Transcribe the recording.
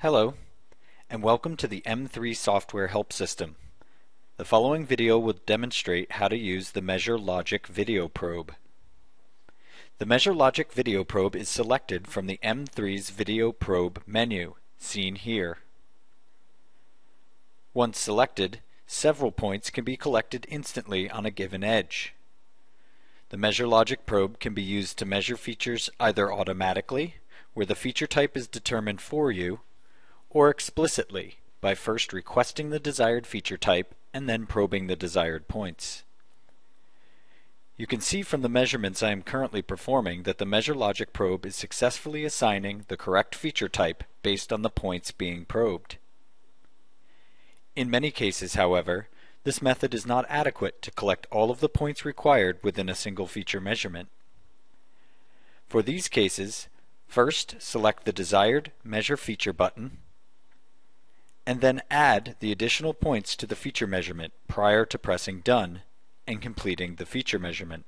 Hello, and welcome to the M3 Software Help System. The following video will demonstrate how to use the MeasureLogic Video Probe. The MeasureLogic Video Probe is selected from the M3's Video Probe menu, seen here. Once selected, several points can be collected instantly on a given edge. The MeasureLogic Probe can be used to measure features either automatically, where the feature type is determined for you, or explicitly, by first requesting the desired feature type and then probing the desired points. You can see from the measurements I am currently performing that the MeasureLogic probe is successfully assigning the correct feature type based on the points being probed. In many cases, however, this method is not adequate to collect all of the points required within a single feature measurement. For these cases, first select the desired Measure Feature button and then add the additional points to the feature measurement prior to pressing Done and completing the feature measurement.